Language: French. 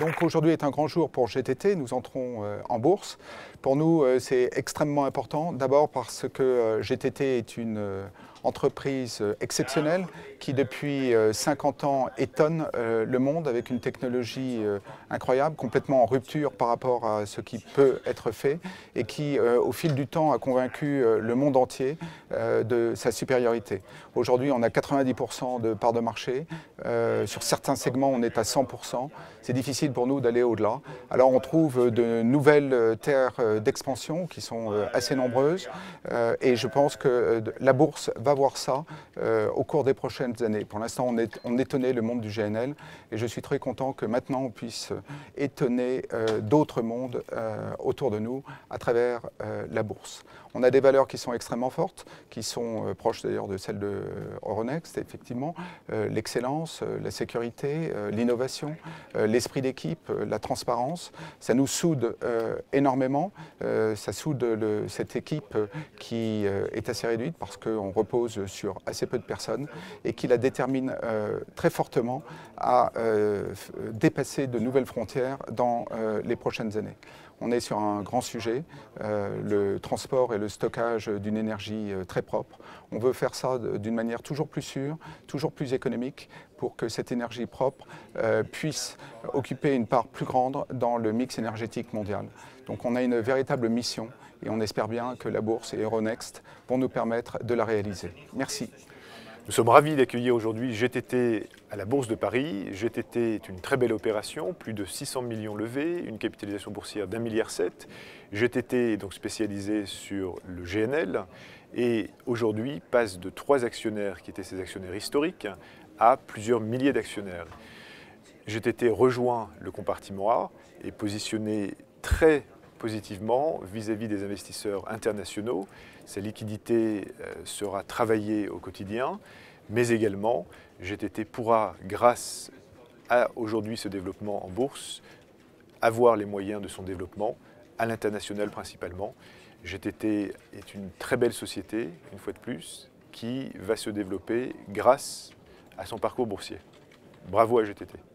Donc aujourd'hui est un grand jour pour GTT, nous entrons euh, en bourse. Pour nous, euh, c'est extrêmement important, d'abord parce que euh, GTT est une entreprise exceptionnelle qui depuis 50 ans étonne le monde avec une technologie incroyable, complètement en rupture par rapport à ce qui peut être fait et qui au fil du temps a convaincu le monde entier de sa supériorité. Aujourd'hui on a 90% de parts de marché, sur certains segments on est à 100%, c'est difficile pour nous d'aller au-delà. Alors on trouve de nouvelles terres d'expansion qui sont assez nombreuses et je pense que la bourse va voir ça au cours des prochaines années. Pour l'instant on, est, on étonnait le monde du GNL et je suis très content que maintenant on puisse étonner d'autres mondes autour de nous à travers la bourse. On a des valeurs qui sont extrêmement fortes, qui sont proches d'ailleurs de celles de Euronext, effectivement, l'excellence, la sécurité, l'innovation, l'esprit d'équipe, la transparence. Ça nous soude euh, énormément. Euh, ça soude cette équipe qui euh, est assez réduite parce qu'on repose sur assez peu de personnes et qui la détermine très fortement à dépasser de nouvelles frontières dans les prochaines années. On est sur un grand sujet, le transport et le stockage d'une énergie très propre. On veut faire ça d'une manière toujours plus sûre, toujours plus économique pour que cette énergie propre puisse occuper une part plus grande dans le mix énergétique mondial. Donc on a une véritable mission et on espère bien que la bourse et Euronext vont nous permettre de la réaliser. Merci. Nous sommes ravis d'accueillir aujourd'hui GTT à la Bourse de Paris. GTT est une très belle opération, plus de 600 millions levés, une capitalisation boursière d'un milliard sept. GTT est donc spécialisé sur le GNL et aujourd'hui passe de trois actionnaires qui étaient ses actionnaires historiques à plusieurs milliers d'actionnaires. GTT rejoint le compartiment A et positionné très positivement vis-à-vis des investisseurs internationaux. Sa liquidité euh, sera travaillée au quotidien, mais également GTT pourra, grâce à aujourd'hui ce développement en bourse, avoir les moyens de son développement, à l'international principalement. GTT est une très belle société, une fois de plus, qui va se développer grâce à son parcours boursier. Bravo à GTT.